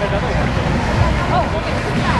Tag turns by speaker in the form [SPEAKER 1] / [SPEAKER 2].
[SPEAKER 1] なかなかのやつ。